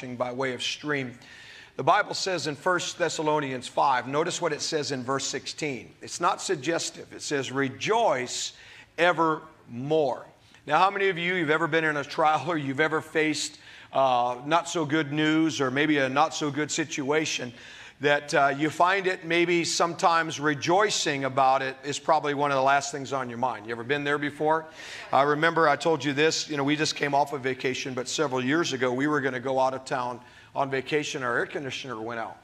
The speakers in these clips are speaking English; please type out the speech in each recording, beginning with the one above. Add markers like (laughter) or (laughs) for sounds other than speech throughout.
by way of stream. The Bible says in 1 Thessalonians 5, notice what it says in verse 16. It's not suggestive. It says, Rejoice evermore. Now, how many of you, you've ever been in a trial or you've ever faced uh, not so good news or maybe a not so good situation? That uh, you find it maybe sometimes rejoicing about it is probably one of the last things on your mind. You ever been there before? I remember I told you this, you know, we just came off of vacation, but several years ago we were going to go out of town on vacation. Our air conditioner went out.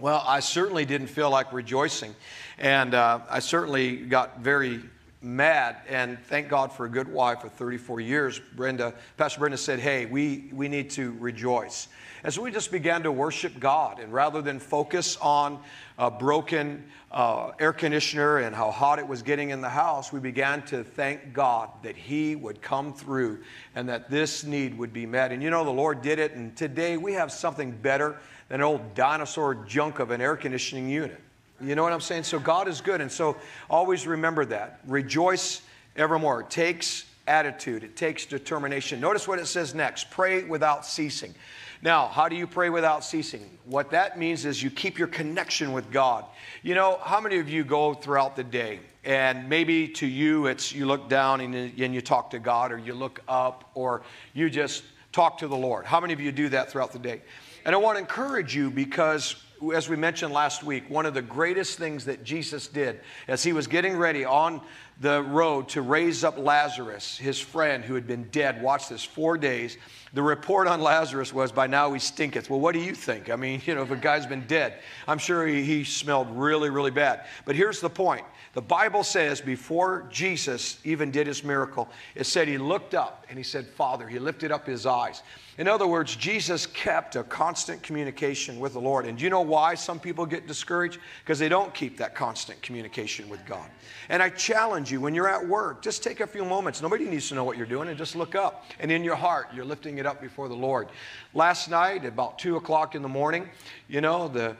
Well, I certainly didn't feel like rejoicing, and uh, I certainly got very mad and thank God for a good wife of 34 years. Brenda, Pastor Brenda said, Hey, we, we need to rejoice. And so we just began to worship God. And rather than focus on a broken uh, air conditioner and how hot it was getting in the house, we began to thank God that He would come through and that this need would be met. And you know, the Lord did it. And today we have something better than an old dinosaur junk of an air conditioning unit. You know what I'm saying? So God is good. And so always remember that. Rejoice evermore. It takes attitude, it takes determination. Notice what it says next pray without ceasing. Now, how do you pray without ceasing? What that means is you keep your connection with God. You know, how many of you go throughout the day and maybe to you it's you look down and, and you talk to God or you look up or you just talk to the Lord? How many of you do that throughout the day? And I want to encourage you because as we mentioned last week, one of the greatest things that Jesus did as he was getting ready on the road to raise up Lazarus, his friend who had been dead, watch this, four days. The report on Lazarus was, by now he stinketh. Well, what do you think? I mean, (laughs) you know, if a guy's been dead, I'm sure he, he smelled really, really bad. But here's the point the Bible says before Jesus even did his miracle, it said he looked up and he said, Father. He lifted up his eyes. In other words, Jesus kept a constant communication with the Lord. And you know why some people get discouraged? Because they don't keep that constant communication with God. And I challenge you when you're at work, just take a few moments. Nobody needs to know what you're doing, and just look up. And in your heart, you're lifting it up before the Lord. Last night, about 2 o'clock in the morning, you know, the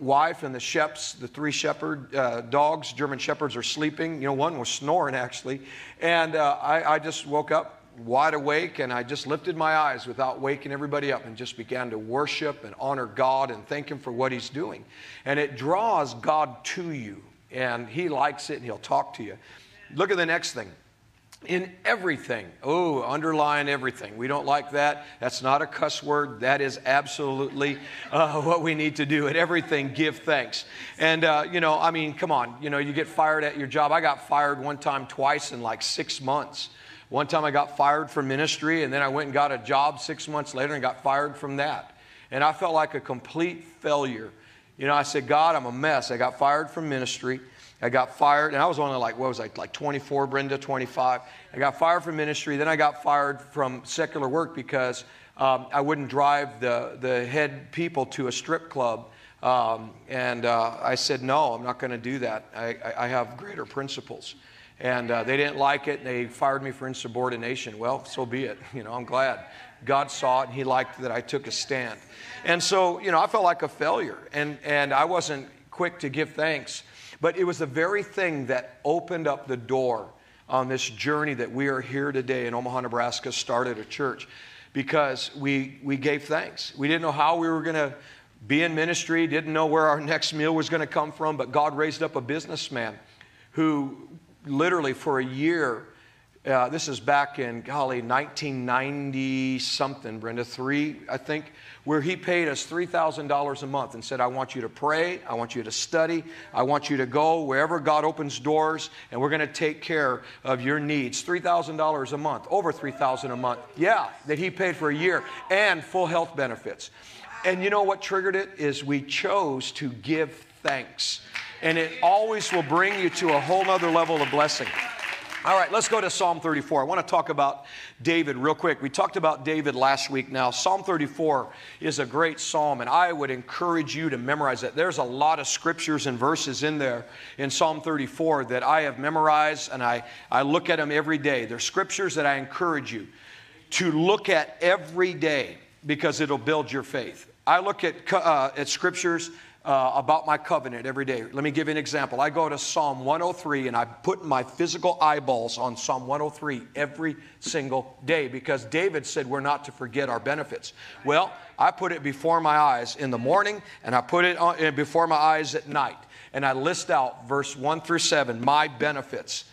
wife and the sheps, the three shepherd uh, dogs, German shepherds, are sleeping. You know, one was snoring actually. And uh, I, I just woke up wide awake and I just lifted my eyes without waking everybody up and just began to worship and honor God and thank Him for what He's doing. And it draws God to you and He likes it and He'll talk to you. Look at the next thing. In everything, oh, underline everything. We don't like that. That's not a cuss word. That is absolutely uh, (laughs) what we need to do. At everything, give thanks. And, uh, you know, I mean, come on. You know, you get fired at your job. I got fired one time, twice in like six months. One time I got fired from ministry, and then I went and got a job six months later and got fired from that. And I felt like a complete failure. You know, I said, God, I'm a mess. I got fired from ministry. I got fired, and I was only like, what was I, like 24, Brenda, 25. I got fired from ministry. Then I got fired from secular work because um, I wouldn't drive the, the head people to a strip club. Um, and uh, I said, no, I'm not going to do that. I, I, I have greater principles and uh, they didn't like it and they fired me for insubordination. Well so be it (laughs) you know i'm glad. God saw it and he liked that i took a stand. And so you know i felt like a failure and and i wasn't quick to give thanks. But it was the very thing that opened up the door on this journey that we are here today in omaha nebraska started a church because we we gave thanks. We didn't know how we were going to be in ministry didn't know where our next meal was going to come from but god raised up a businessman who literally for a year. Uh, this is back in, golly, 1990 something, Brenda, three, I think, where he paid us $3,000 a month and said, I want you to pray, I want you to study, I want you to go wherever God opens doors, and we're going to take care of your needs. $3,000 a month, over $3,000 a month. Yeah, that he paid for a year, and full health benefits. And you know what triggered it? Is we chose to give thanks and it always will bring you to a whole nother level of blessing. All right, let's go to Psalm 34. I want to talk about David real quick. We talked about David last week. Now, Psalm 34 is a great psalm, and I would encourage you to memorize it. There's a lot of scriptures and verses in there in Psalm 34 that I have memorized, and I, I look at them every day. They're scriptures that I encourage you to look at every day because it'll build your faith. I look at, uh, at scriptures uh, about my covenant every day. Let me give you an example. I go to Psalm 103 and I put my physical eyeballs on Psalm 103 every single day because David said we're not to forget our benefits. Well, I put it before my eyes in the morning and I put it on, uh, before my eyes at night. And I list out verse 1 through 7, my benefits.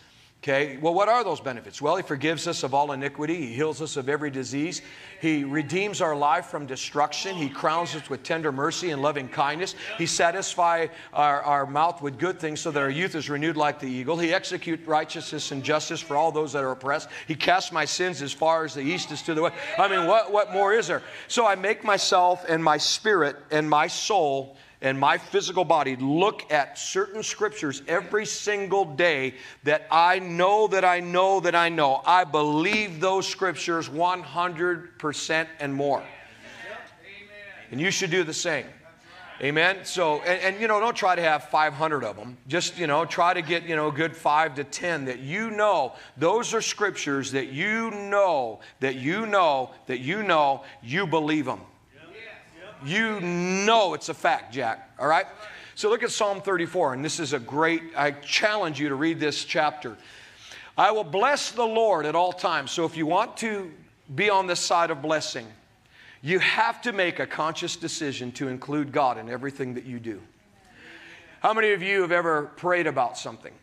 Okay, well, what are those benefits? Well, He forgives us of all iniquity, He heals us of every disease, He redeems our life from destruction, He crowns us with tender mercy and loving kindness, He satisfies our, our mouth with good things so that our youth is renewed like the eagle, He executes righteousness and justice for all those that are oppressed, He casts my sins as far as the east is to the west. I mean, what, what more is there? So I make myself and my spirit and my soul and my physical body look at certain scriptures every single day that I know that I know that I know. I believe those scriptures 100% and more. And you should do the same. Amen. So, and, and, you know, don't try to have 500 of them. Just, you know, try to get, you know, a good five to 10 that you know. Those are scriptures that you know, that you know, that you know, you believe them. You know it's a fact, Jack. All right? So look at Psalm 34, and this is a great, I challenge you to read this chapter. I will bless the Lord at all times. So if you want to be on this side of blessing, you have to make a conscious decision to include God in everything that you do. How many of you have ever prayed about something?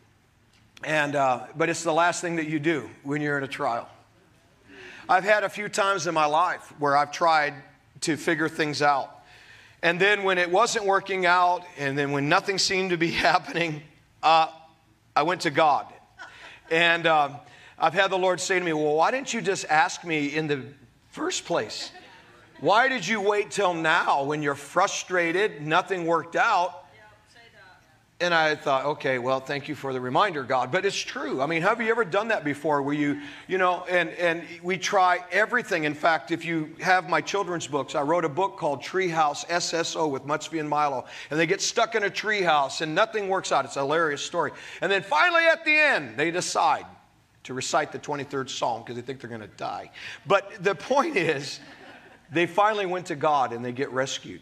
And, uh, but it's the last thing that you do when you're in a trial. I've had a few times in my life where I've tried to figure things out. And then when it wasn't working out, and then when nothing seemed to be (laughs) happening, uh, I went to God. And uh, I've had the Lord say to me, Well, why didn't you just ask me in the first place? Why did you wait till now when you're frustrated, nothing worked out? And I thought, okay, well, thank you for the reminder, God. But it's true. I mean, have you ever done that before where you, you know, and, and we try everything. In fact, if you have my children's books, I wrote a book called Treehouse SSO with Mutsvi and Milo. And they get stuck in a treehouse and nothing works out. It's a hilarious story. And then finally at the end, they decide to recite the 23rd Psalm because they think they're going to die. But the point is, they finally went to God and they get rescued.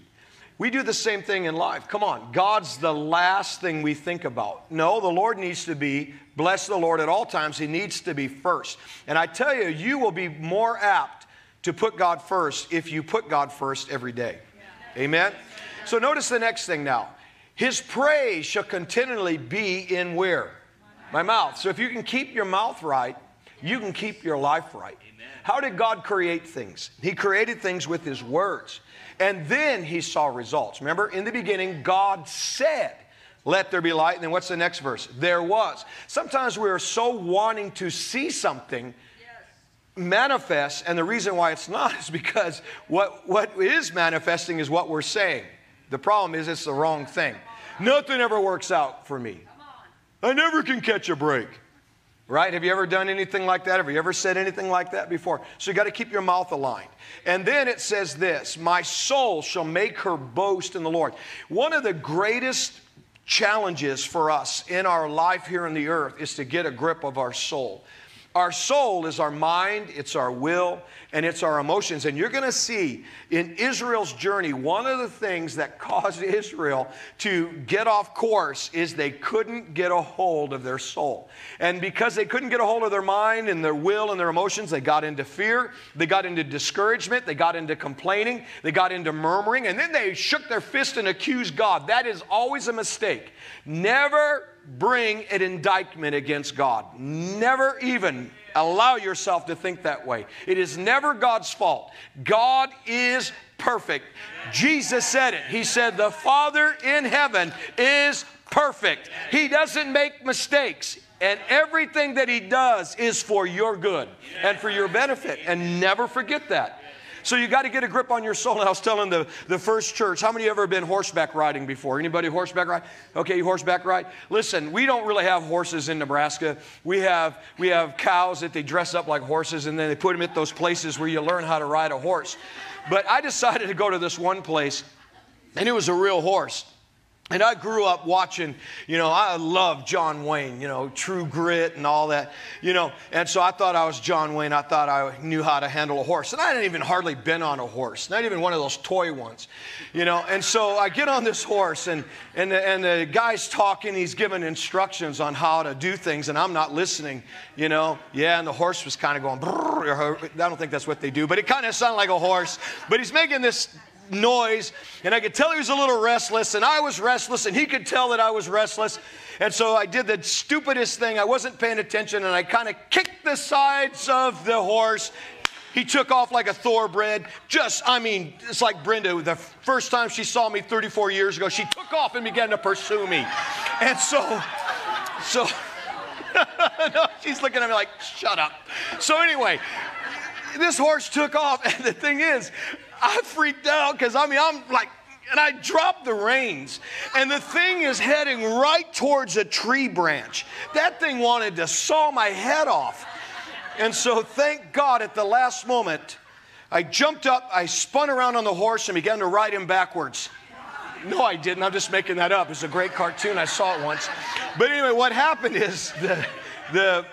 We do the same thing in life. Come on, God's the last thing we think about. No, the Lord needs to be, bless the Lord at all times. He needs to be first. And I tell you, you will be more apt to put God first if you put God first every day. Amen? So notice the next thing now. His praise shall continually be in where? My mouth. So if you can keep your mouth right, you can keep your life right. How did God create things? He created things with His words. And then he saw results. Remember, in the beginning, God said, let there be light. And then what's the next verse? There was. Sometimes we are so wanting to see something manifest, and the reason why it's not (laughs) is because what, what is manifesting is what we're saying. The problem is it's the wrong thing. Nothing ever works out for me. I never can catch a break. Right? Have you ever done anything like that? Have you ever said anything like that before? So you got to keep your mouth aligned. And then it says this My soul shall make her boast in the Lord. One of the greatest challenges for us in our life here on the earth is to get a grip of our soul. Our soul is our mind, it's our will, and it's our emotions. And you're going to see in Israel's journey, one of the things that (laughs) caused Israel to get off course is they couldn't get a hold of their soul. And because they couldn't get a hold of their mind and their will and their emotions, they got into fear, they got into discouragement, they got into complaining, they got into murmuring, and then they shook their fist and accused God. That is always a mistake. Never bring an indictment against God. Never even allow yourself to think that way. It is never God's fault. God is perfect. Jesus said it. He said, The Father in heaven is perfect. He doesn't make mistakes. And everything that He does is for your good and for your benefit. And never forget that. So you got to get a grip on your soul. And I was telling the, the first church, how many ever been horseback riding before? Anybody horseback ride? Okay, you horseback ride? Listen, we don't really have horses in Nebraska. We have, we have cows that they dress up like horses and then they put them at those places where you learn how to ride a horse. But I decided to go to this one place and it was a real horse. And I grew up watching, you know, I love John Wayne, you know, True Grit and all that, you know. And so I thought I was John Wayne. I thought I knew how to handle a horse. And I hadn't even hardly been on a horse, not even one of those toy ones, you know. And so I get on this horse, and, and, the, and the guy's talking. He's giving instructions on how to do things, and I'm not listening, you know. Yeah, and the horse was kind of going, I don't think that's what they do, but it kind of sounded like a horse. But he's making this noise, and I could tell he was a little restless, and I was restless, and he could tell that I was restless. And so I did the stupidest thing. I wasn't paying attention, and I kind of kicked the sides of the horse. He took off like a thoroughbred. Just, I mean, it's like Brenda. The first time she saw me 34 years ago, she took off and began to pursue me. And so, so, (laughs) no, she's looking at me like, shut up. So, anyway, this horse took off, (laughs) and the thing is, I freaked out because I mean, I'm like, and I dropped the reins, and the thing is heading right towards a tree branch. That thing wanted to saw my head off. And so, thank God, at the last moment, I jumped up, I spun around on the horse, and began to ride him backwards. No, I didn't. I'm just making that up. It's a great cartoon. I saw it once. But anyway, what happened is (laughs) the, the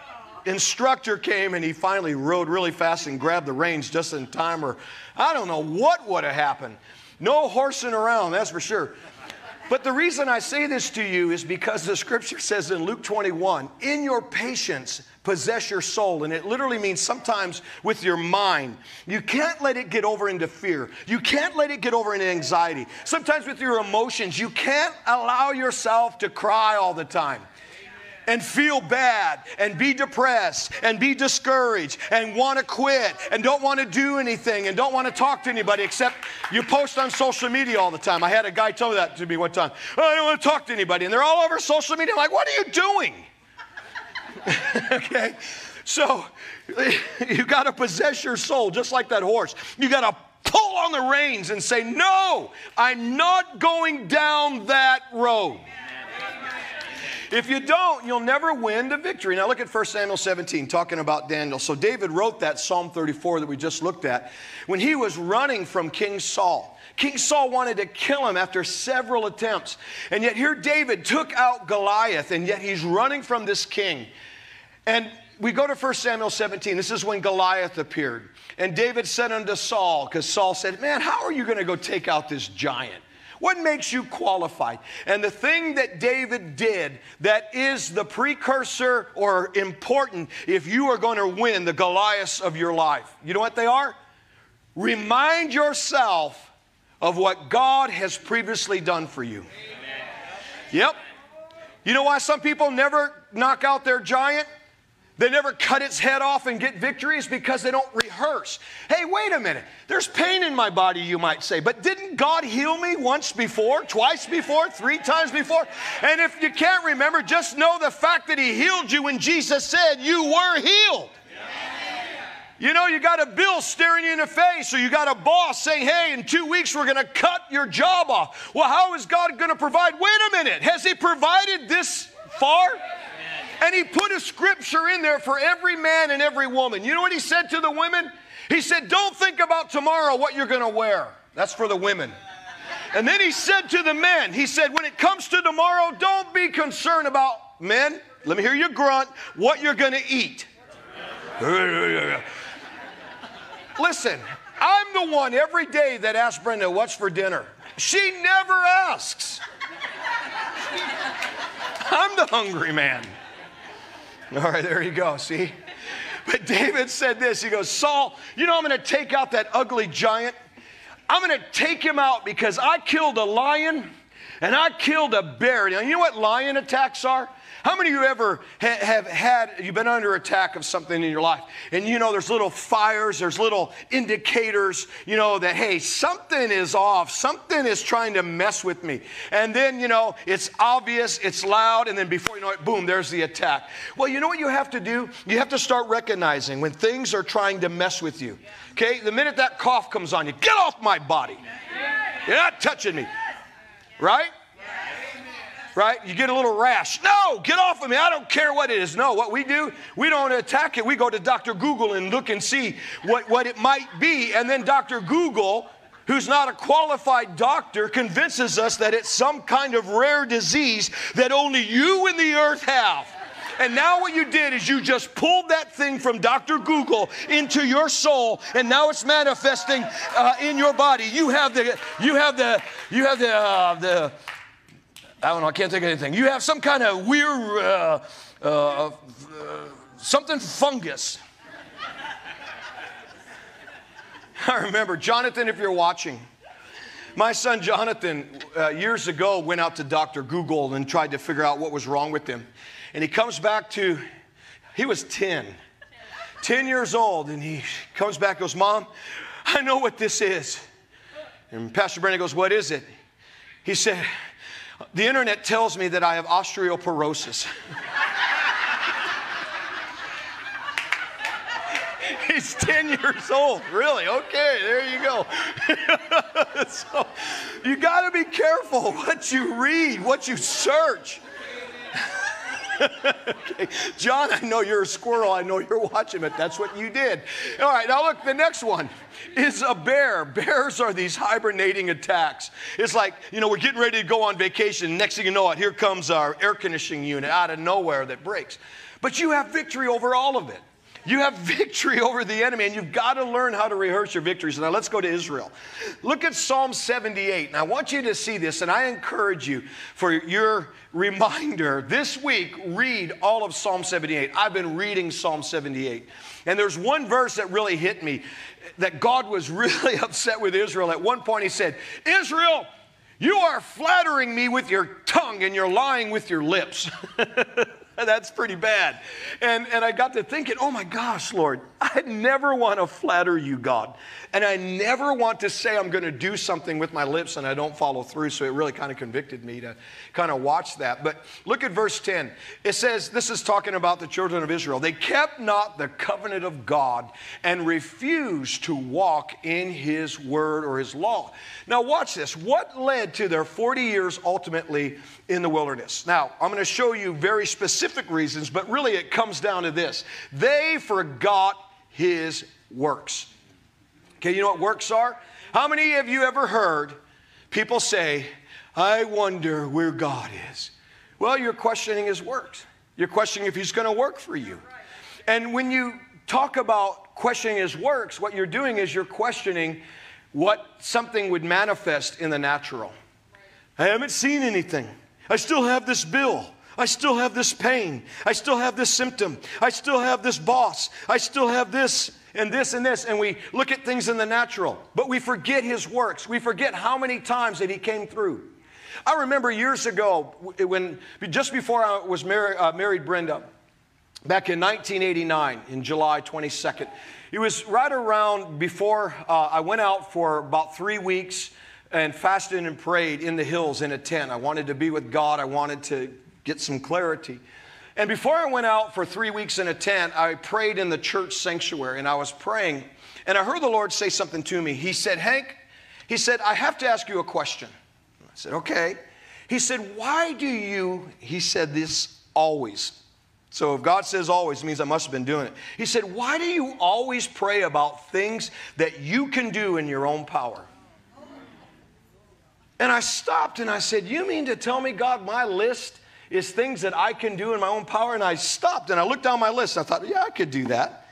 instructor came and he finally rode really fast and grabbed the reins just in time, or I don't know what would have happened. No horsing around, that's for sure. But the reason I say this to you is because the scripture says in Luke 21, in your patience, possess your soul. And it literally means sometimes with your mind. You can't let it get over into fear. You can't let it get over into anxiety. Sometimes with your emotions, you can't allow yourself to cry all the time and feel bad and be depressed and be discouraged and want to quit and don't want to do anything and don't want to talk to anybody except you post on social media all the time. I had a guy tell that to me one time. Oh, I don't want to talk to anybody. And they're all over social media. I'm like, what are you doing? (laughs) okay? So (laughs) you got to possess your soul just like that horse. You got to pull on the reins and say, no, I'm not going down that road. If you don't, you'll never win the victory. Now look at 1 Samuel 17, talking about Daniel. So David wrote that Psalm 34 that we just looked at when he was running from King Saul. King Saul wanted to kill him after several attempts. And yet here David took out Goliath, and yet he's running from this king. And we go to 1 Samuel 17. This is when Goliath appeared. And David said unto Saul, because Saul said, Man, how are you going to go take out this giant? What makes you qualified? And the thing that David did that is the precursor or important if you are going to win the Goliaths of your life, you know what they are? Remind yourself of what God has previously done for you. Amen. Yep. You know why some people never knock out their giant? They never cut its head off and get victories because they don't rehearse. Hey, wait a minute. There's pain in my body, you might say, but didn't God heal me once before, twice before, three times before? And if you can't remember, just know the fact that He healed you when Jesus said you were healed. You know, you got a bill staring you in the face, or you got a boss saying, hey, in two weeks we're going to cut your job off. Well, how is God going to provide? Wait a minute. Has He provided this far? And he put a scripture in there for every man and every woman. You know what he said to the women? He said, Don't think about tomorrow what you're going to wear. That's for the women. And then he said to the men, He said, When it comes to tomorrow, don't be concerned about men. Let me hear you grunt what you're going to eat. Listen, I'm the one every day that asks Brenda, What's for dinner? She never asks. I'm the hungry man. (laughs) All right, there you go. See? But David said this He goes, Saul, you know, I'm going to take out that ugly giant. I'm going to take him out because I killed a lion and I killed a bear. Now, you know what lion attacks are? How many of you ever ha- have had, you've been under attack of something in your life? And you know, there's little fires, there's little indicators, you know, that, hey, something is off, something is trying to mess with me. And then, you know, it's obvious, it's loud, and then before you know it, boom, there's the attack. Well, you know what you have to do? You have to start recognizing when things are trying to mess with you. Okay, the minute that cough comes on you, get off my body. You're not touching me. Right? right? You get a little rash. No, get off of me. I don't care what it is. No, what we do, we don't attack it. We go to Dr. Google and look and see what, what it might be. And then Dr. Google, who's not a qualified doctor convinces us that it's some kind of rare disease that only you and the earth have. And now what you did is you just pulled that thing from Dr. Google into your soul, and now it's manifesting uh, in your body. You have the, you have the, you have the, uh, the. I don't know. I can't think of anything. You have some kind of weird, uh, uh, uh something fungus. (laughs) I remember Jonathan, if you're watching. My son Jonathan, uh, years ago, went out to Dr. Google and tried to figure out what was wrong with him. And he comes back to, he was 10, 10 years old, and he comes back goes, Mom, I know what this is. And Pastor Brenda goes, What is it? He said, The internet tells me that I have osteoporosis. (laughs) He's 10 years old. Really? Okay, there you go. (laughs) so you got to be careful what you read, what you search. Okay. (laughs) John, I know you're a squirrel. I know you're watching but That's what you did. All right, now look, the next one is a bear. Bears are these hibernating attacks. It's like, you know, we're getting ready to go on vacation. Next thing you know here comes our air conditioning unit out of nowhere that breaks. But you have victory over all of it. You have (laughs) victory over the enemy, and you've got to learn how to rehearse your victories. Now, let's go to Israel. Look at Psalm 78. And I want you to see this, and I encourage you for your reminder this week, read all of Psalm 78. I've been reading Psalm 78. And there's one verse that really hit me that God was (laughs) really upset with Israel. At one point, He said, Israel, you are flattering me with your tongue and you're lying with your lips. (laughs) (laughs) That's pretty bad. And, and I got to thinking, oh my gosh, Lord, I never want to flatter you, God. And I never want to say I'm going to do something with my lips and I don't follow through. So it really kind of convicted me to kind of watch that. But look at verse 10. It says, this is talking about the children of Israel. They kept not the covenant of God and refused to walk in his word or his law. Now, watch this. What led to their 40 years ultimately in the wilderness? Now, I'm going to show you very specific reasons, but really it comes down to this they forgot his works. Okay, you know what works are? How many of you ever heard people say, I wonder where God is? Well, you're questioning his works. You're questioning if he's going to work for you. And when you talk about questioning his works, what you're doing is you're questioning what something would manifest in the natural. I haven't seen anything. I still have this bill. I still have this pain. I still have this symptom. I still have this boss. I still have this and this and this, and we look at things in the natural, but we forget his works. We forget how many times that he came through. I remember years ago, when just before I was married, uh, married Brenda, back in 1989, in July 22nd, it was right around before uh, I went out for about three weeks and fasted and prayed in the hills in a tent. I wanted to be with God, I wanted to get some clarity. And before I went out for three weeks in a tent, I prayed in the church sanctuary and I was praying. And I heard the Lord say something to me. He said, Hank, he said, I have to ask you a question. I said, okay. He said, why do you, he said this always. So if God says always, it means I must have been doing it. He said, why do you always pray about things that you can do in your own power? And I stopped and I said, You mean to tell me, God, my list is things that I can do in my own power. And I stopped and I looked down my list and I thought, yeah, I could do that.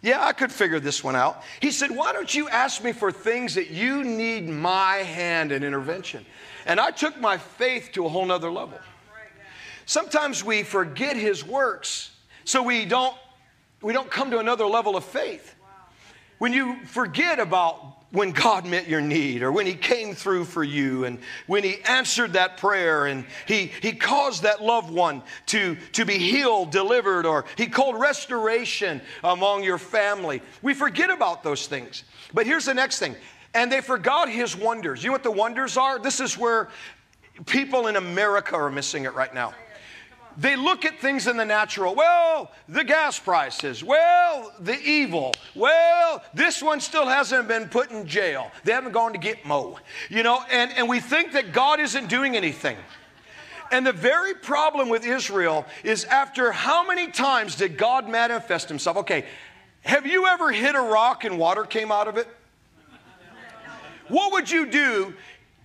Yeah, I could figure this one out. He said, Why don't you ask me for things that you need my hand and intervention? And I took my faith to a whole nother level. Sometimes we forget his works, so we don't, we don't come to another level of faith. When you forget about when God met your need or when He came through for you and when He answered that prayer and He, he caused that loved one to, to be healed, delivered, or He called restoration among your family. We forget about those things. But here's the next thing. And they forgot His wonders. You know what the wonders are? This is where people in America are missing it right now they look at things in the natural. Well, the gas prices. Well, the evil. Well, this one still hasn't been put in jail. They haven't gone to get Mo. You know, and, and we think that God isn't doing anything. And the very problem with Israel is after how many times did God manifest himself? Okay, have you ever hit a rock and water came out of it? What would you do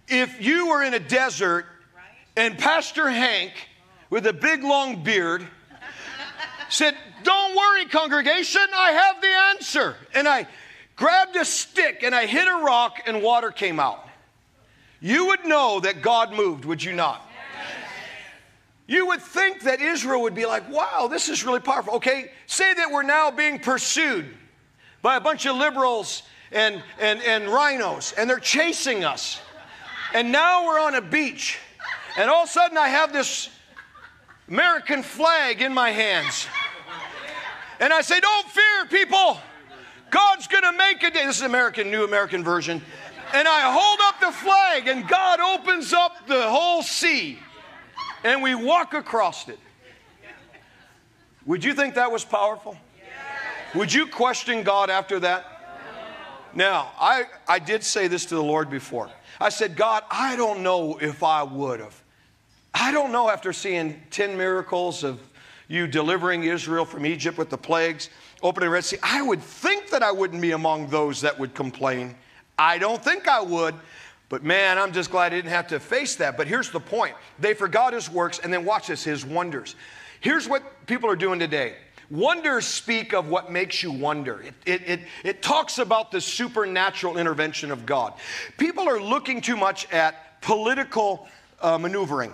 if you were in a desert and Pastor Hank, with a big long beard, said, Don't worry, congregation, I have the answer. And I grabbed a stick and I hit a rock and water came out. You would know that God moved, would you not? You would think that Israel would be like, wow, this is really powerful. Okay, say that we're now being pursued by a bunch of liberals and, and, and RINOs, and they're chasing us. And now we're on a beach, and all of a sudden I have this American flag in my hands. And I say, Don't fear, people. God's going to make a day. This is American, New American Version. And I hold up the flag, and God opens up the whole sea, and we walk across it. Would you think that was powerful? Would you question God after that? Now, I, I did say this to the Lord before. I said, God, I don't know if I would have. I don't know after seeing 10 miracles of you delivering Israel from Egypt with the plagues, opening Red Sea. I would think that I wouldn't be among those that would complain. I don't think I would. But man, I'm just glad I didn't have to face that. But here's the point they forgot his works, and then watch this his wonders. Here's what people are doing today Wonders speak of what makes you wonder. It, it, it, it, talks about the supernatural intervention of God. People are looking too much at political uh, maneuvering.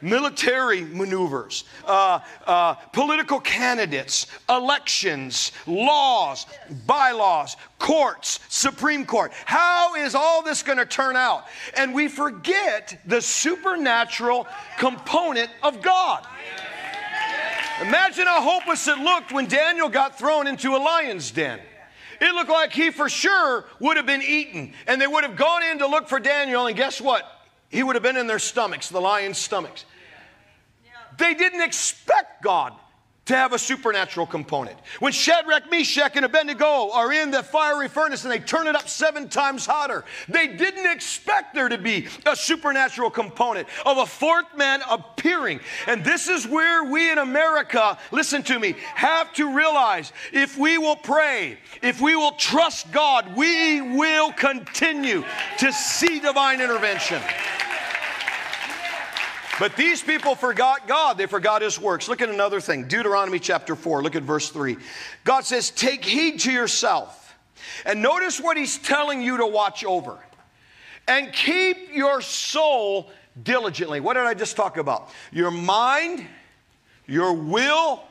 Military maneuvers, uh, uh, political candidates, elections, laws, bylaws, courts, Supreme Court. How is all this going to turn out? And we forget the supernatural component of God. Imagine how hopeless it looked when Daniel got thrown into a lion's den. It looked like he for sure would have been eaten. And they would have gone in to look for Daniel, and guess what? He would have been in their stomachs, the lion's stomachs. They didn't expect God to have a supernatural component. When Shadrach, Meshach, and Abednego are in the fiery furnace and they turn it up seven times hotter, they didn't expect there to be a supernatural component of a fourth man appearing. And this is where we in America, listen to me, have to realize if we will pray, if we will trust God, we will continue to see divine intervention. But these people forgot God. They forgot His works. Look at another thing Deuteronomy chapter 4. Look at verse 3. God says, Take heed to yourself. And notice what He's telling you to watch over. And keep your soul diligently. What did I just talk about? Your mind, your will,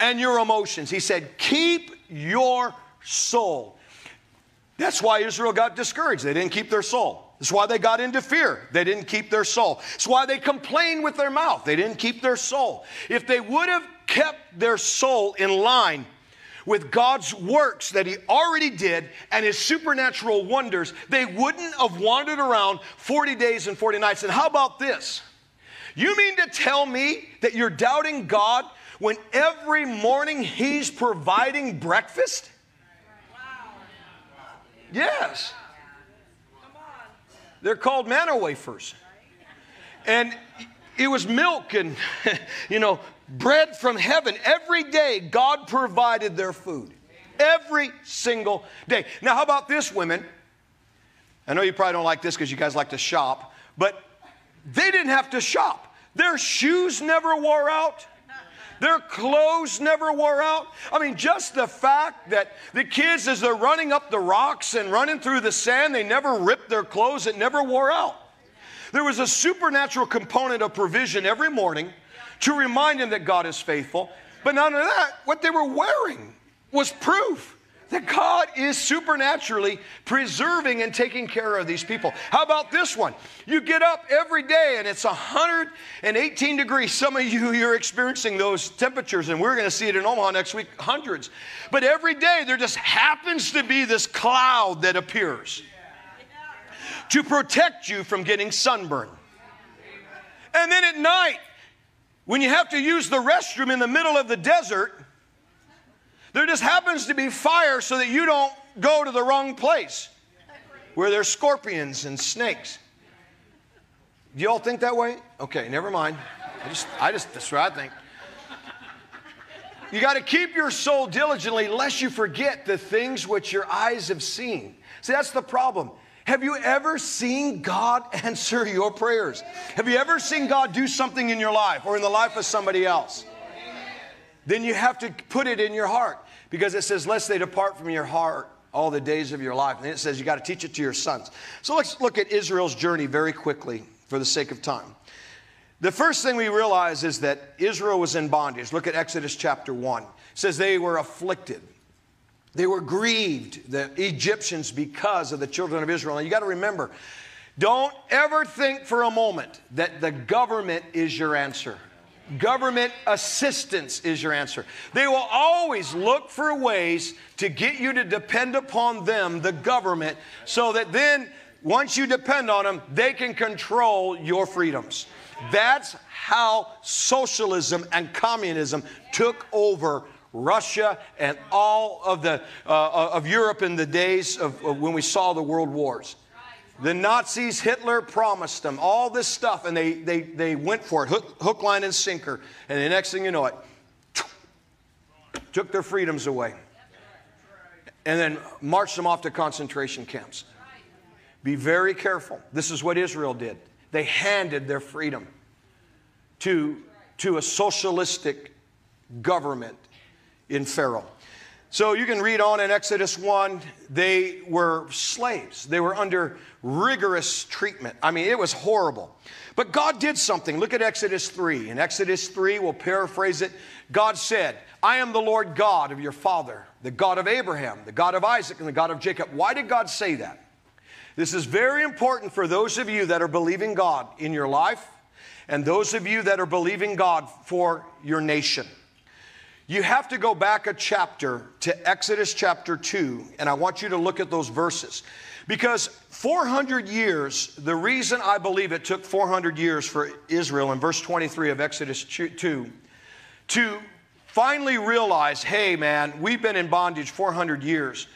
and your emotions. He said, Keep your soul. That's why Israel got discouraged. They didn't keep their soul. That's why they got into fear. They didn't keep their soul. That's why they complained with their mouth. They didn't keep their soul. If they would have kept their soul in line with God's works that He already did and His supernatural wonders, they wouldn't have wandered around 40 days and 40 nights. And how about this? You mean to tell me that you're doubting God when every morning He's providing breakfast? Yes. They're called manna wafers. And it was milk and, (laughs) you know, bread from heaven. Every day, God provided their food. Every single day. Now, how about this, women? I know you probably don't like this because you guys like to shop, but they didn't have to shop. Their shoes never wore out. Their clothes never wore out. I mean, just the fact that the kids, as they're running up the rocks and running through the sand, they never ripped their clothes, it never wore out. There was a supernatural component of provision every morning to remind them that God is faithful. But none of that, what they were wearing was proof that God is supernaturally preserving and taking care of these people. How about this one? You get up every day and it's 118 degrees. Some of you, you're experiencing those temperatures, and we're going to see it in Omaha next week, hundreds. But every day there just happens to be this cloud that appears to protect you from getting sunburned. And then at night, when you have to use the restroom in the middle of the desert, there just happens to be fire so that you don't go to the wrong place where there's scorpions and snakes. Do you all think that way? Okay, never mind. I just, I just, that's what I think. You got to keep your soul diligently lest you forget the things which your eyes have seen. See, that's the problem. Have you ever seen God (laughs) answer your prayers? Have you ever seen God do something in your life or in the life of somebody else? Then you have to put it in your heart because it says, Lest they depart from your heart all the days of your life. And it says you got to teach it to your sons. So let's look at Israel's journey very quickly for the sake of time. The first thing we realize is that Israel was in bondage. Look at Exodus chapter 1. It says they were afflicted. They were grieved, the Egyptians, because of the children of Israel. And you got to remember, don't ever think for a moment that the government is your answer. Government assistance is your answer. They will always look for ways to get you to depend upon them, the government, so that then once you depend on them, they can control your freedoms. That's how socialism and communism took over Russia and all of, the, uh, of Europe in the days of, of when we saw the world wars. The Nazis, Hitler promised them all this stuff, and they, they, they went for it hook, hook, line, and sinker. And the next thing you know it, took their freedoms away. And then marched them off to concentration camps. Be very careful. This is what Israel did. They handed their freedom to, to a socialistic government in Pharaoh. So you can read on in Exodus 1, they were slaves. They were under rigorous treatment. I mean, it was horrible. But God did something. Look at Exodus 3. In Exodus 3, we'll paraphrase it. God said, I am the Lord God of your father, the God of Abraham, the God of Isaac, and the God of Jacob. Why did God say that? This is very important for those of you that are believing God in your life and those of you that are believing God for your nation. You have to go back a chapter to Exodus chapter 2, and I want you to look at those verses. Because 400 years, the reason I believe it took 400 years for Israel in verse 23 of Exodus 2 to finally realize, hey man, we've been in bondage 400 years.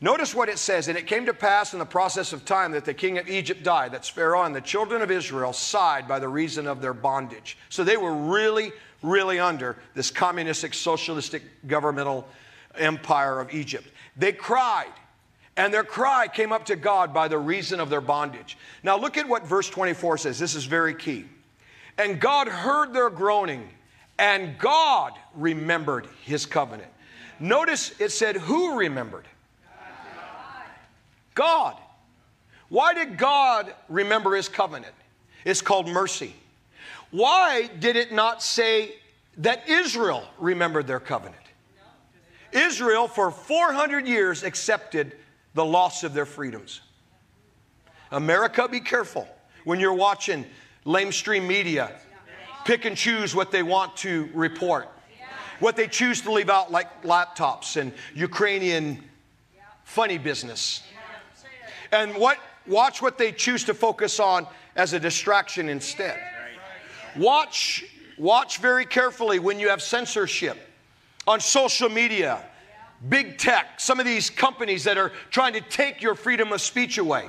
Notice what it says, and it came to pass in the process of time that the king of Egypt died, that's Pharaoh, and the children of Israel sighed by the reason of their bondage. So they were really, really under this communistic, socialistic governmental empire of Egypt. They cried, and their cry came up to God by the reason of their bondage. Now, look at what verse 24 says. This is very key. And God heard their groaning, and God remembered his covenant. Notice it said, Who remembered? God. Why did God remember his covenant? It's called mercy. Why did it not say that Israel remembered their covenant? Israel, for 400 years, accepted the loss of their freedoms. America, be careful when you're watching lamestream media. Pick and choose what they want to report, what they choose to leave out, like laptops and Ukrainian funny business. And what, watch what they choose to focus on as a distraction instead. Watch, watch very carefully when you have censorship on social media, big tech, some of these companies that are trying to take your freedom of speech away.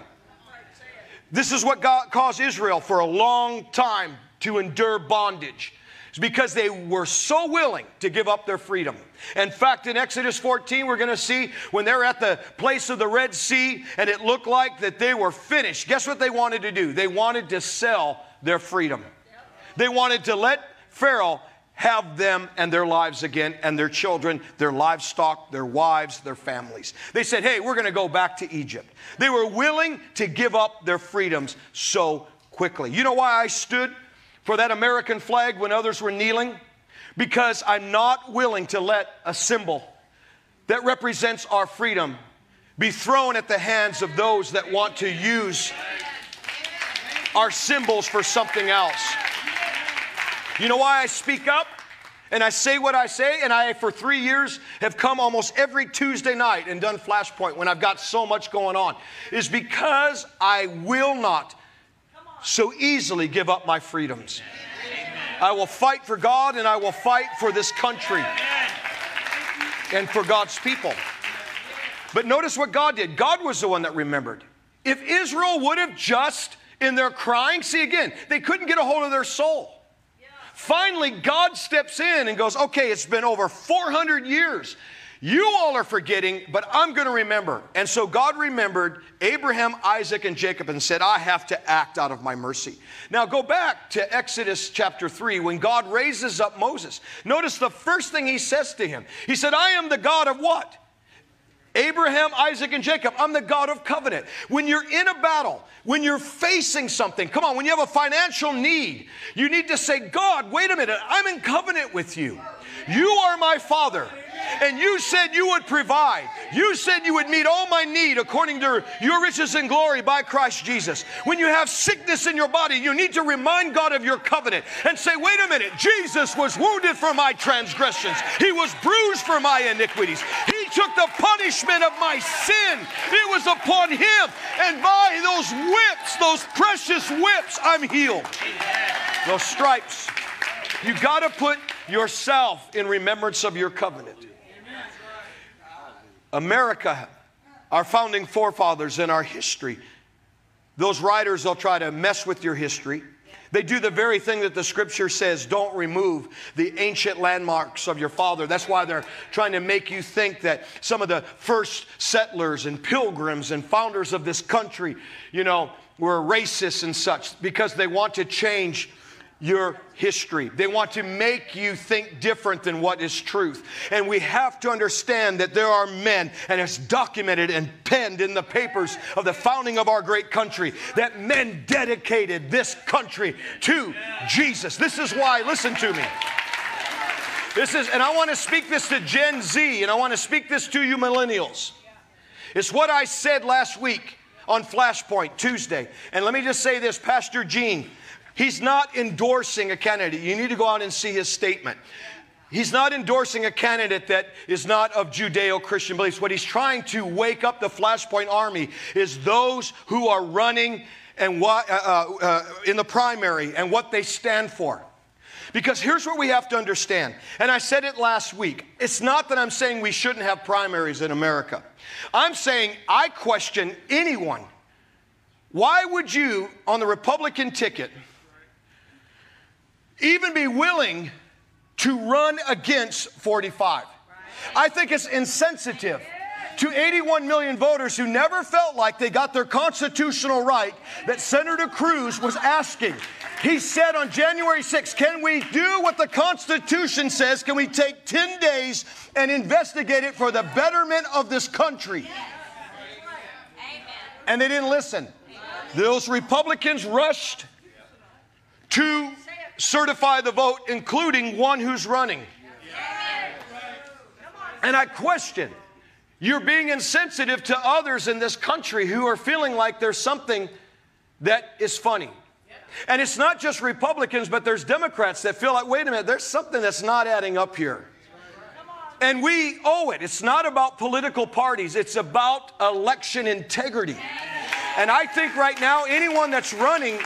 This is what God caused Israel for a long time to endure bondage. It's because they were so willing to give up their freedom. In fact, in Exodus 14, we're going to see when they're at the place of the Red Sea and it looked like that they were finished. Guess what they wanted to do? They wanted to sell their freedom. They wanted to let Pharaoh have them and their lives again, and their children, their livestock, their wives, their families. They said, Hey, we're going to go back to Egypt. They were willing to give up their freedoms so quickly. You know why I stood for that American flag when others were kneeling? Because I'm not willing to let a symbol that represents our freedom be thrown at the hands of those that want to use our symbols for something else. You know why I speak up? And I say what I say, and I, for three years, have come almost every Tuesday night and done Flashpoint when I've got so much going on, is because I will not so easily give up my freedoms. I will fight for God and I will fight for this country and for God's people. But notice what God did. God was the one that remembered. If Israel would have just, in their crying, see again, they couldn't get a hold of their soul. Finally, God steps in and goes, Okay, it's been over 400 years. You all are forgetting, but I'm going to remember. And so God remembered Abraham, Isaac, and Jacob and said, I have to act out of my mercy. Now go back to Exodus chapter 3 when God raises up Moses. Notice the first thing he says to him. He said, I am the God of what? Abraham, Isaac, and Jacob. I'm the God of covenant. When you're in a battle, when you're facing something, come on, when you have a financial need, you need to say, God, wait a minute, I'm in covenant with you. You are my father. And you said you would provide. You said you would meet all my need according to your riches and glory by Christ Jesus. When you have sickness in your body, you need to remind God of your covenant and say, wait a minute, Jesus was wounded for my transgressions, He was bruised for my iniquities. He took the punishment of my sin. It was upon Him. And by those whips, those precious whips, I'm healed. Those stripes. You got to put yourself in remembrance of your covenant. America, our founding forefathers and our history, those writers, they'll try to mess with your history. They do the very thing that the scripture says don't remove the ancient landmarks of your father. That's why they're trying to make you think that some of the first settlers and pilgrims and founders of this country, you know, were racist and such because they want to change your history. They want to make you think different than what is truth. And we have to understand that there are men, and it's documented and penned in the papers of the founding of our great country, that men dedicated this country to Jesus. This is why, listen to me. This is, and I want to speak this to Gen Z, and I want to speak this to you millennials. It's what I said last week on Flashpoint Tuesday. And let me just say this Pastor Gene, He's not endorsing a candidate. You need to go out and see his statement. He's not endorsing a candidate that is not of Judeo Christian beliefs. What he's trying to wake up the Flashpoint Army is those who are running and uh, uh, uh, in the primary and what they stand for. Because here's what we have to understand, and I said it last week. It's not that I'm saying we shouldn't have primaries in America. I'm saying I question anyone. Why would you, on the Republican ticket, even be willing to run against 45. I think it's insensitive to 81 million voters who never felt like they got their constitutional right that Senator Cruz was asking. He said on January 6th, Can we do what the Constitution says? Can we take 10 days and investigate it for the betterment of this country? And they didn't listen. Those Republicans rushed to certify the vote, including one who's running. And I question you're being insensitive to others in this country who are feeling like there's something that is funny. And it's not just Republicans, but there's Democrats that feel like, wait a minute, there's something that's not adding up here. And we owe it. It's not about political parties, it's about election integrity. And I think right now, anyone that's running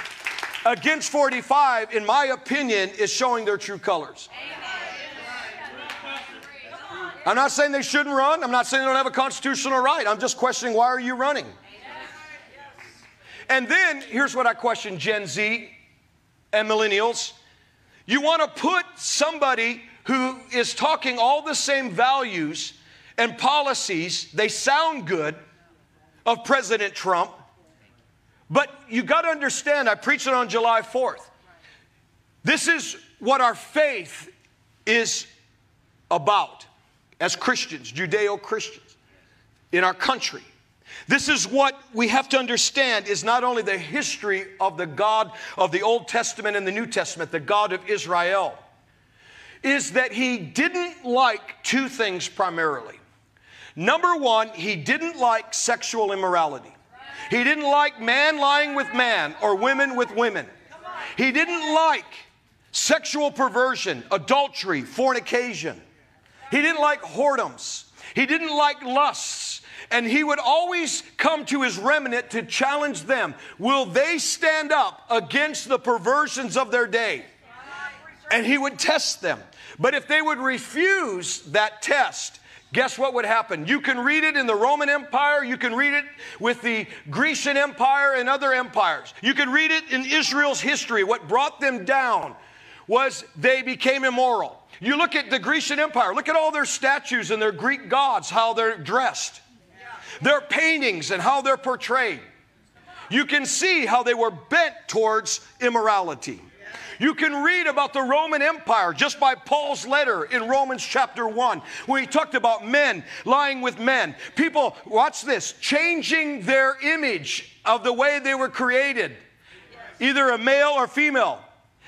against 45, in my opinion, is showing their true colors. I'm not saying they shouldn't run. I'm not saying they don't have a constitutional right. I'm just questioning why are you running? And then here's what I question Gen Z and millennials. You want to put somebody who is talking all the same values and policies, they sound good, of President Trump, but you got to understand, I preached it on July 4th. This is what our faith is about as Christians, Judeo Christians, in our country. This is what we have to understand is not only the history of the God of the Old Testament and the New Testament, the God of Israel, is that he didn't like two things primarily. Number one, he didn't like sexual immorality. He didn't like man lying with man or women with women. He didn't like sexual perversion, adultery, fornication. He didn't like whoredoms. He didn't like lusts. And he would always come to his remnant to challenge them. Will they stand up against the perversions of their day? And he would test them. But if they would refuse that test, guess what would happen? You can read it in the Roman Empire, you can read it with the Grecian Empire and other empires. You can read it in Israel's history, what brought them down was they became immoral. You look at the Grecian Empire, look at all their statues and their Greek gods, how they're dressed, their paintings, and how they're portrayed. You can see how they were bent towards immorality. You can read about the Roman Empire just by Paul's letter in Romans chapter 1, where he talked about men lying with men. People, watch this, changing their image of the way they were created, either a male or female,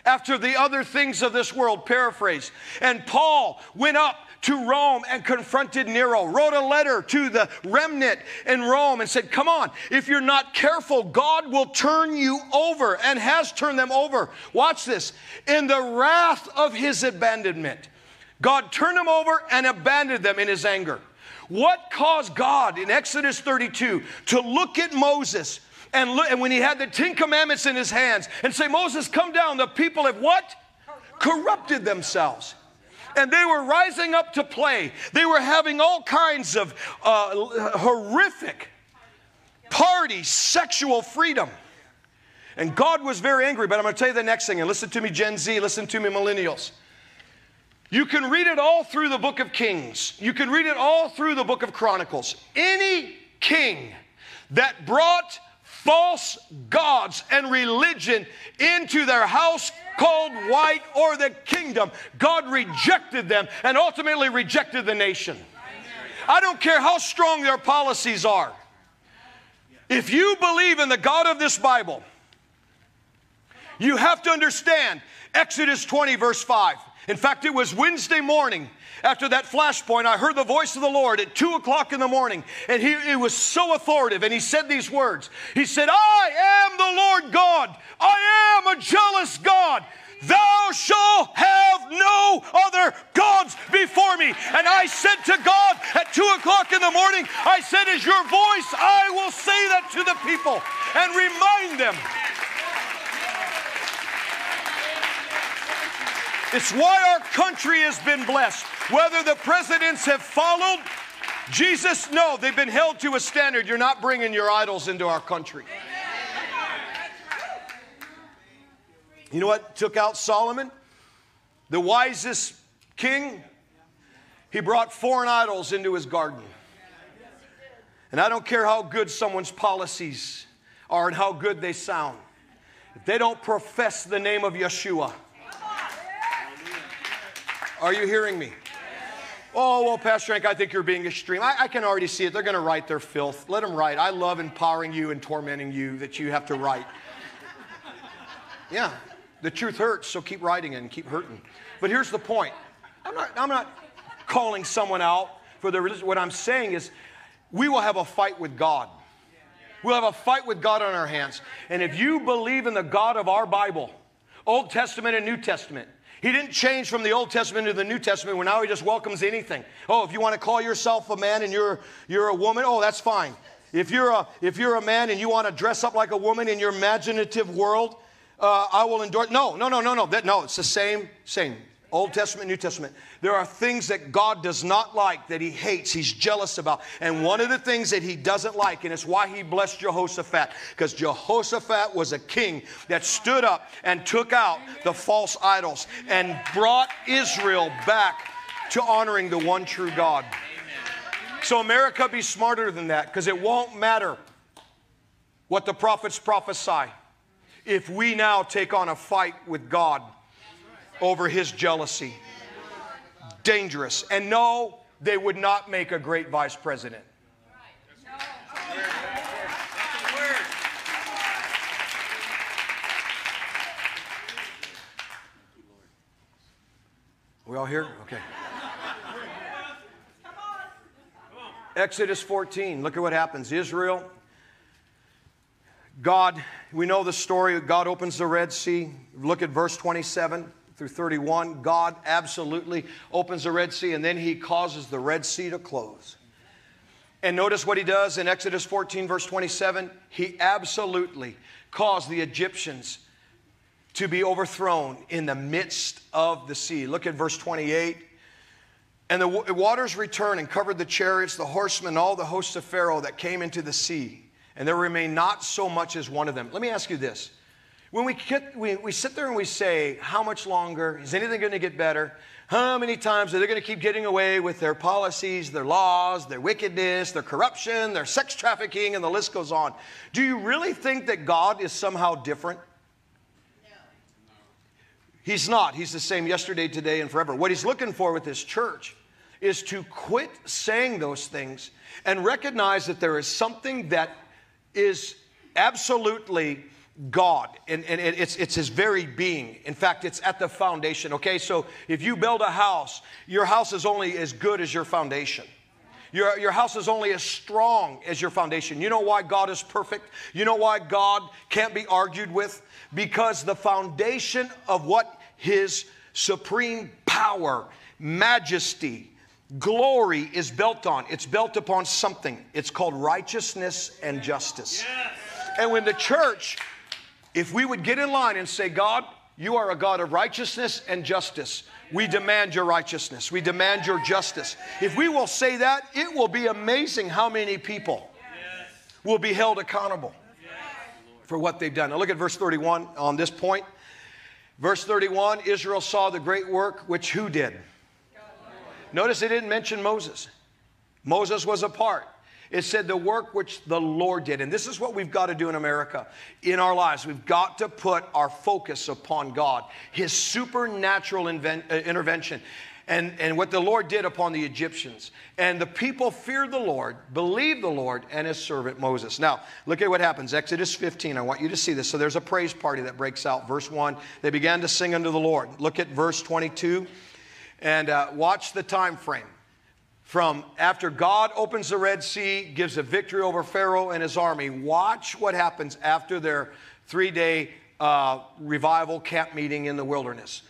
after the other things of this world, paraphrase. And Paul went up to Rome and confronted Nero, wrote a letter to the remnant in Rome and said, Come on, if you're not careful, God will turn you over and has turned them over. Watch this. In the wrath of his abandonment, God turned them over and abandoned them in his anger. What caused God in Exodus 32 to look at Moses and, look, and when he had the Ten Commandments in his hands and say, Moses, come down. The people have what? Corrupted themselves and they were rising up to play. They were having all kinds of uh, horrific party, sexual freedom. And God was very angry. But I'm going to tell you the next thing, and listen to me, Gen Z, listen to me, millennials. You can read it all through the book of Kings, you can read it all through the book of Chronicles. Any king that brought false gods and religion into their house called white or the kingdom, God rejected them and ultimately rejected the nation. I don't care how strong their policies are. If you believe in the God of this Bible, you have to understand Exodus 20, verse 5. In fact, it was Wednesday morning after that flashpoint, I heard the voice of the Lord at two o'clock in the morning, and he, it was so authoritative. And he said these words He said, I am the Lord God, I am a jealous God. Thou shalt have no other gods before me. And I said to God at two o'clock in the morning, I said, As your voice, I will say that to the people and remind them It's why our country has been blessed. Whether the presidents have followed Jesus, no, they've been held to a standard. You're not bringing your idols into our country. You know what took out Solomon? The wisest king? He brought foreign idols into his garden. And I don't care how good someone's policies are and how good they sound. If they don't profess the name of Yeshua, are you hearing me? Oh, well, Pastor Hank, I think you're being extreme. I, I can already see it. They're going to write their filth. Let them write. I love empowering you and tormenting you that you have to write. (laughs) Yeah, the truth hurts, so keep writing it and keep hurting. But here's the point I'm not, I'm not calling someone out for their religion. What I'm saying is we will have a fight with God. We'll have a fight with God on our hands. And if you believe in the God of our Bible, Old Testament and New Testament, he didn't change from the Old Testament to the New Testament where now he just welcomes anything. Oh, if you want to call yourself a man and you're, you're a woman, oh, that's fine. If you're, a, if you're a man and you want to dress up like a woman in your imaginative world, uh, I will endorse. No, no, no, no, no. That, no, it's the same, same. Old Testament, New Testament. There are things that God does not like, that He hates, He's jealous about. And one of the things that He doesn't like, and it's why He blessed Jehoshaphat, because Jehoshaphat was a king that stood up and took out the false idols and brought Israel back to honoring the one true God. So, America, be smarter than that, because it won't matter what the prophets prophesy if we now take on a fight with God over his jealousy. Dangerous. And no, they would not make a great vice president. We all here? Okay. Exodus 14. Look at what happens. Israel, God, we know the story. God opens the Red Sea. Look at verse 27 through 31, God absolutely opens the Red Sea and then he causes the Red Sea to close. And notice what he does in Exodus 14, verse 27. He absolutely caused the Egyptians to be overthrown in the midst of the sea. Look at verse 28. And the waters returned and covered the chariots, the horsemen, all the hosts of Pharaoh that came into the sea. And there remained not so much as one of them. Let me ask you this When we, get, we, we sit there and we say, How much longer? Is anything going to get better? How many times are they going to keep getting away with their policies, their laws, their wickedness, their corruption, their sex trafficking, and the list goes on? Do you really think that God is somehow different? No. He's not. He's the same yesterday, today, and forever. What he's looking for with this church is to quit saying those things and recognize that there is something that is absolutely God, and, and it's, it's his very being. In fact, it's at the foundation, okay? So if you build a house, your house is only as good as your foundation. Your, your house is only as strong as your foundation. You know why God is perfect? You know why God can't be argued with? Because the foundation of what his supreme power, majesty, glory is built on. It's built upon something. It's called righteousness and justice. Yes. And when the church if we would get in line and say, God, you are a God of righteousness and justice. We demand your righteousness. We demand your justice. If we will say that, it will be amazing how many people will be held accountable for what they've done. Now, look at verse 31 on this point. Verse 31 Israel saw the great work which who did? Notice it didn't mention Moses. Moses was a part. It said the work which the Lord did. And this is what we've got to do in America in our lives. We've got to put our focus upon God, His supernatural invent, uh, intervention. And, and what the Lord did upon the Egyptians. And the people feared the Lord, believed the Lord, and his servant Moses. Now, look at what happens. Exodus 15. I want you to see this. So there's a praise party that breaks out. Verse 1 they began to sing unto the Lord. Look at verse 22 and uh, watch the time frame from after God opens the Red Sea, gives a victory over Pharaoh and his army. Watch what happens after their three day uh, revival camp meeting in the wilderness.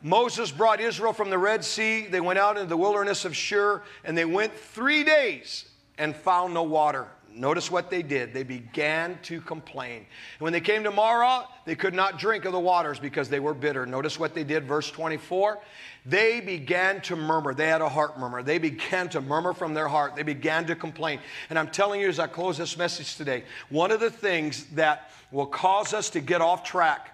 Moses brought Israel from the Red Sea. They went out into the wilderness of Shur and they went three days and found no water. Notice what they did. They began to complain. And when they came to Marah, they could not drink of the waters because they were bitter. Notice what they did, verse 24. They began to murmur. They had a heart murmur. They began to murmur from their heart. They began to complain. And I'm telling you as I close this message today, one of the things that will cause us to get off track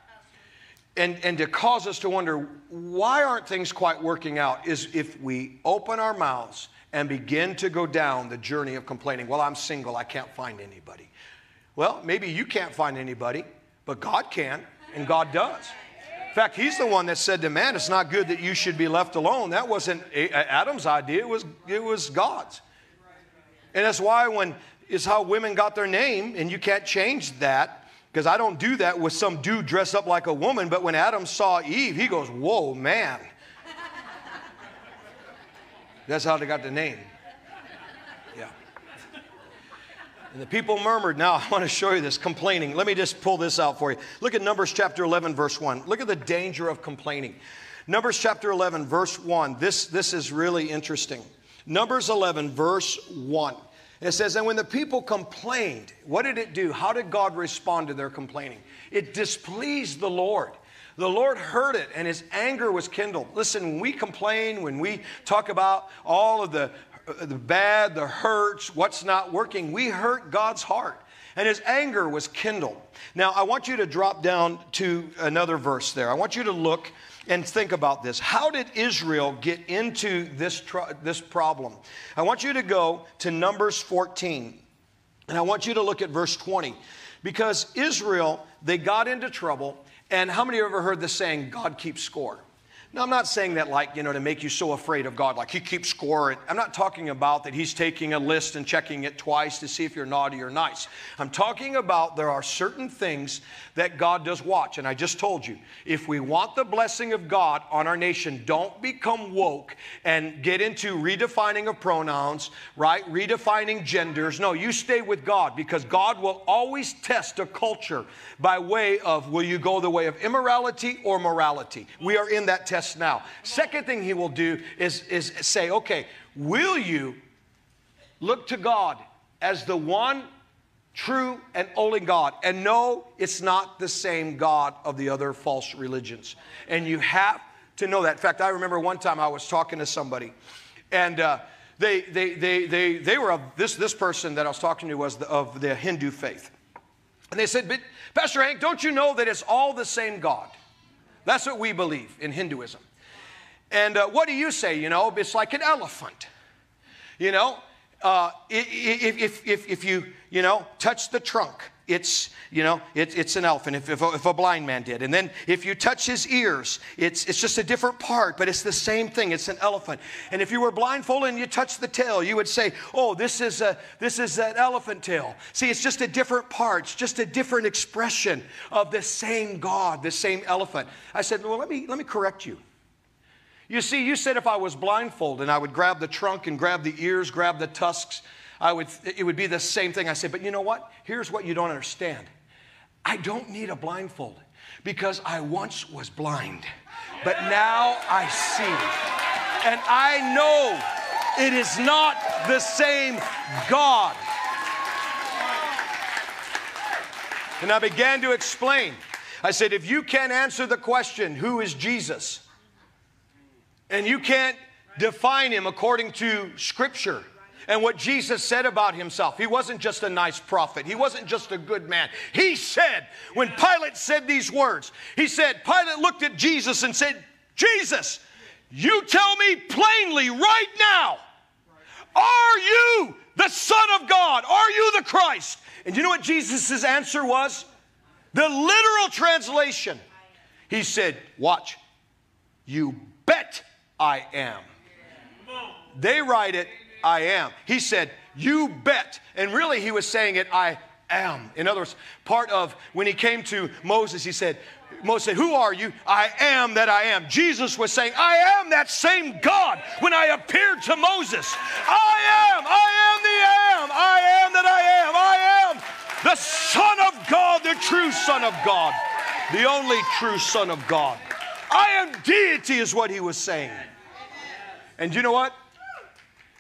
and, and to cause us to wonder why aren't things quite working out is if we open our mouths and begin to go down the journey of complaining. Well, I'm single, I can't find anybody. Well, maybe you can't find anybody, but God can, and God does. In fact, He's the one that said to man, It's not good that you should be left alone. That wasn't Adam's idea, it was, it was God's. And that's why when is how women got their name, and you can't change that because I don't do that with some dude dressed up like a woman. But when Adam saw Eve, he goes, Whoa, man. That's how they got the name. Yeah. And the people murmured. Now, I want to show you this complaining. Let me just pull this out for you. Look at Numbers chapter 11, verse 1. Look at the danger of complaining. Numbers chapter 11, verse 1. This, this is really interesting. Numbers 11, verse 1. It says, And when the people complained, what did it do? How did God respond to their complaining? It displeased the Lord. The Lord heard it and his anger was kindled. Listen, when we complain, when we talk about all of the, the bad, the hurts, what's not working, we hurt God's heart. And his anger was kindled. Now, I want you to drop down to another verse there. I want you to look and think about this. How did Israel get into this, tr- this problem? I want you to go to Numbers 14, and I want you to look at verse 20. Because Israel, they got into trouble and how many of you ever heard the saying, God keeps score? Now, I'm not saying that like, you know, to make you so afraid of God, like he keeps score. I'm not talking about that he's taking a list and checking it twice to see if you're naughty or nice. I'm talking about there are certain things that God does watch. And I just told you, if we want the blessing of God on our nation, don't become woke and get into redefining of pronouns, right? Redefining genders. No, you stay with God because God will always test a culture by way of will you go the way of immorality or morality? We are in that test now. Second thing he will do is, is say, okay, will you look to God as the one true and only God. And no, it's not the same God of the other false religions. And you have to know that. In fact, I remember one time I was talking to somebody, and uh, they, they, they, they, they were of this, this person that I was talking to was the, of the Hindu faith. And they said, but Pastor Hank, don't you know that it's all the same God? That's what we believe in Hinduism. And uh, what do you say? You know, it's like an elephant. You know, uh, if, if, if, if you, you know, touch the trunk, it's, you know, it, it's an elephant if, if a, if, a, blind man did. And then if you touch his ears, it's, it's just a different part, but it's the same thing. It's an elephant. And if you were blindfolded and you touched the tail, you would say, oh, this is, a, this is an elephant tail. See, it's just a different part. It's just a different expression of the same God, the same elephant. I said, well, let me, let me correct you. You see, you said if I was blindfolded and I would grab the trunk and grab the ears, grab the tusks, I would, it would be the same thing. I said, but you know what? Here's what you don't understand. I don't need a blindfold because I once was blind, but now I see. And I know it is not the same God. And I began to explain. I said, if you can't answer the question, who is Jesus? And you can't define him according to Scripture and what Jesus said about himself. He wasn't just a nice prophet, he wasn't just a good man. He said, when Pilate said these words, he said, Pilate looked at Jesus and said, Jesus, you tell me plainly right now, are you the Son of God? Are you the Christ? And you know what Jesus' answer was? The literal translation. He said, Watch, you bet I am. They write it, I am. He said, You bet. And really, he was saying it, I am. In other words, part of when he came to Moses, he said, Moses said, Who are you? I am that I am. Jesus was saying, I am that same God when I appeared to Moses. I am, I am the am, I am that I am, I am the Son of God, the true Son of God, the only true Son of God. I am deity, is what he was saying. And you know what?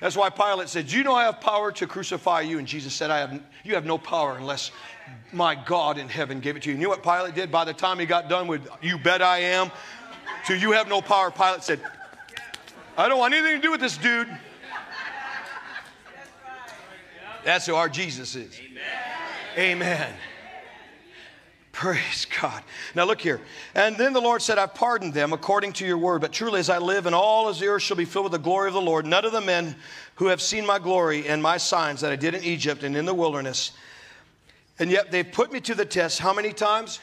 That's why Pilate said, Do you know I have power to crucify you? And Jesus said, I have, You have no power unless my God in heaven gave it to you. And you know what Pilate did? By the time he got done with, You bet I am, to you have no power, Pilate said, I don't want anything to do with this dude. That's who our Jesus is. Amen. Amen. Praise God. Now look here. And then the Lord said, I've pardoned them according to your word. But truly, as I live, and all as the earth shall be filled with the glory of the Lord, none of the men who have seen my glory and my signs that I did in Egypt and in the wilderness, and yet they've put me to the test how many times?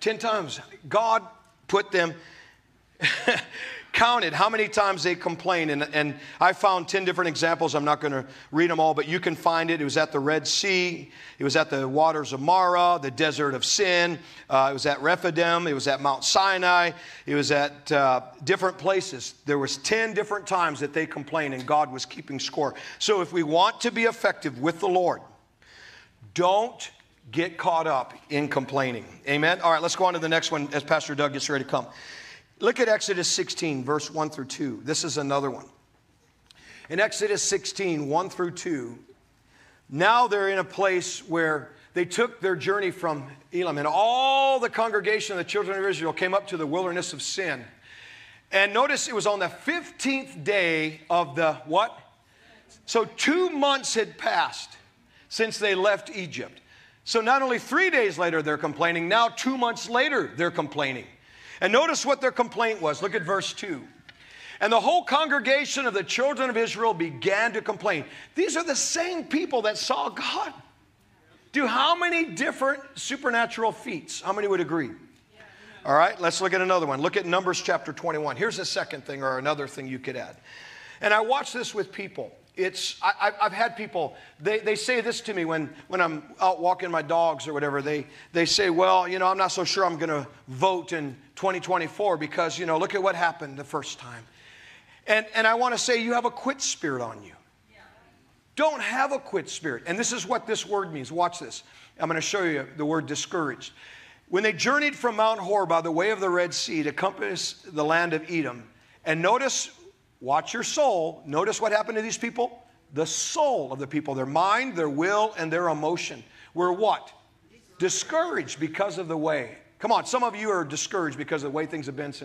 Ten times. God put them (laughs) counted how many times they complained. And, and I found 10 different examples. I'm not going to read them all, but you can find it. It was at the Red Sea, it was at the waters of Marah, the desert of sin, uh, it was at Rephidim, it was at Mount Sinai, it was at uh, different places. There was 10 different times that they complained, and God was keeping score. So if we want to be effective with the Lord, don't get caught up in complaining. Amen? All right, let's go on to the next one as Pastor Doug gets ready to come. Look at Exodus 16, verse 1 through 2. This is another one. In Exodus 16, 1 through 2, now they're in a place where they took their journey from Elim, and all the congregation of the children of Israel came up to the wilderness of sin. And notice it was on the 15th day of the what? So two months had passed since they left Egypt. So not only three days later they're complaining, now two months later they're complaining. And notice what their complaint was. Look at verse 2. And the whole congregation of the children of Israel began to complain. These are the same people that saw God do how many different supernatural feats? How many would agree? All right, let's look at another one. Look at Numbers chapter 21. Here's a second thing or another thing you could add. And I watch this with people it's I, have had people they, they say this to me when, when i'm out walking my dogs or whatever they, they say well you know i'm not so sure i'm going to vote in 2024 because you know look at what happened the first time and, and i want to say you have a quit spirit on you don't have a quit spirit and this is what this word means watch this i'm going to show you the word discouraged when they journeyed from mount hor by the way of the red sea to compass the land of edom and notice Watch your soul. Notice what happened to these people? The soul of the people, their mind, their will, and their emotion were what? Discouraged because of the way. Come on, some of you are discouraged because of the way things have been since.